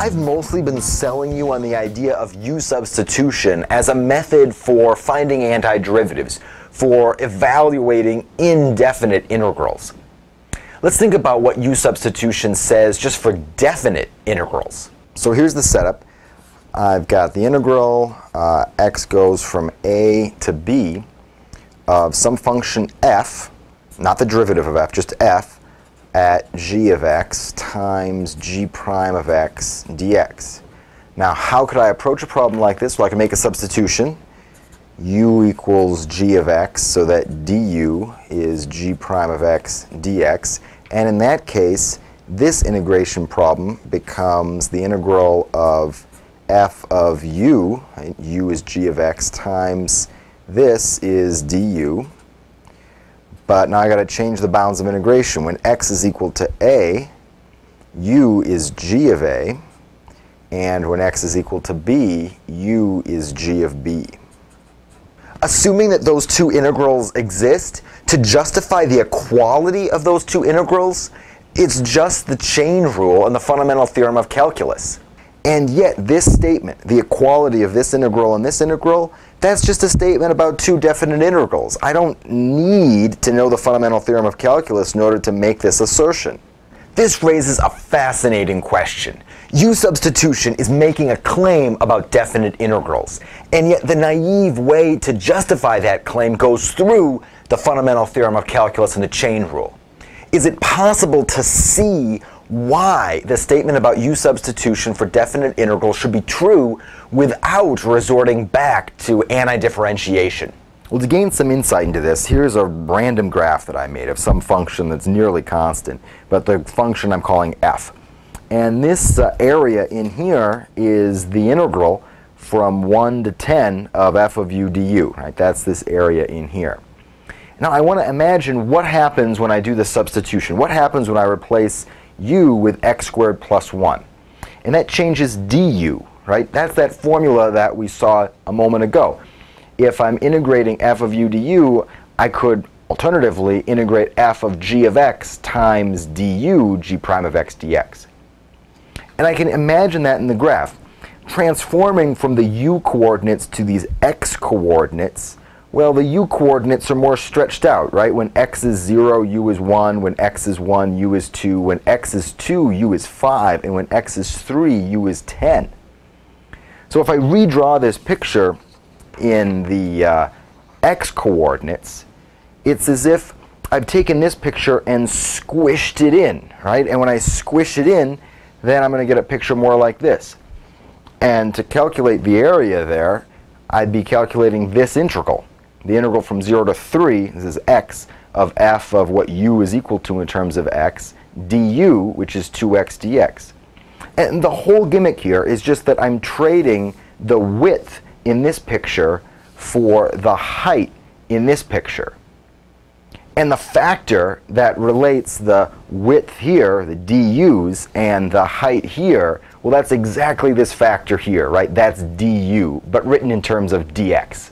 I've mostly been selling you on the idea of U substitution as a method for finding antiderivatives, for evaluating indefinite integrals. Let's think about what U substitution says just for definite integrals. So here's the setup. I've got the integral, uh, x goes from a to b of some function f, not the derivative of f, just f, at g of x times g prime of x dx. Now, how could I approach a problem like this? Well, I can make a substitution. u equals g of x so that du is g prime of x dx. And in that case, this integration problem becomes the integral of f of u, u is g of x, times this is du but now I got to change the bounds of integration. When x is equal to a, u is g of a. And when x is equal to b, u is g of b. Assuming that those two integrals exist, to justify the equality of those two integrals, it's just the chain rule and the fundamental theorem of calculus. And yet this statement, the equality of this integral and this integral, that's just a statement about two definite integrals. I don't need to know the fundamental theorem of calculus in order to make this assertion. This raises a fascinating question. U substitution is making a claim about definite integrals, and yet the naive way to justify that claim goes through the fundamental theorem of calculus and the chain rule. Is it possible to see why the statement about U substitution for definite integrals should be true without resorting back to antidifferentiation. Well, to gain some insight into this, here's a random graph that I made of some function that's nearly constant, but the function I'm calling f. And this uh, area in here is the integral from 1 to 10 of f of u du. Right? That's this area in here. Now I want to imagine what happens when I do the substitution. What happens when I replace u with x squared plus 1. And that changes du, right? That's that formula that we saw a moment ago. If I'm integrating f of u du, I could alternatively integrate f of g of x times du g prime of x dx. And I can imagine that in the graph. Transforming from the u coordinates to these x coordinates well, the u coordinates are more stretched out, right? When x is 0, u is 1. When x is 1, u is 2. When x is 2, u is 5. And when x is 3, u is 10. So if I redraw this picture in the uh, x coordinates, it's as if I've taken this picture and squished it in, right? And when I squish it in, then I'm going to get a picture more like this. And to calculate the area there, I'd be calculating this integral the integral from 0 to 3, this is x, of f of what u is equal to in terms of x, du, which is 2x dx. And the whole gimmick here is just that I'm trading the width in this picture for the height in this picture. And the factor that relates the width here, the du's, and the height here, well, that's exactly this factor here, right? That's du, but written in terms of dx.